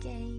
gay.